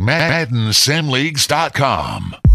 MaddenSimLeagues.com.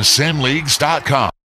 MaddenSimLeagues.com.